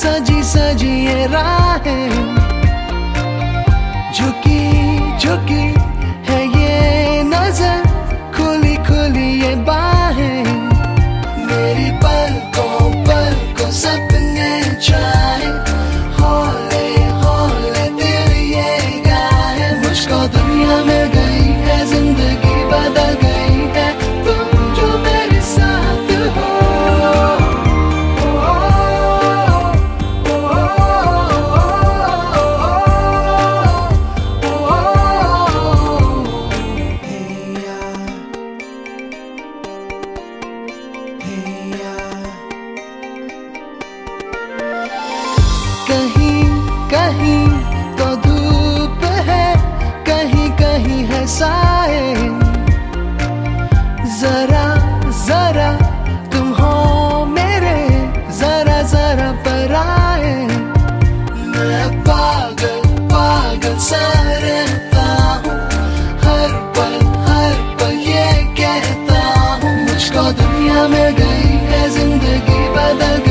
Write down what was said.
सजी सजी राहें। झुकी झुकी कहीं तो धूप है, कहीं कहीं है साए। जरा जरा तुम हो मेरे, जरा जरा पर आए। मैं पागल पागल सा रहता हूँ, हर पल हर पल कहता हूँ दुनिया में गई है, ज़िंदगी बदल गई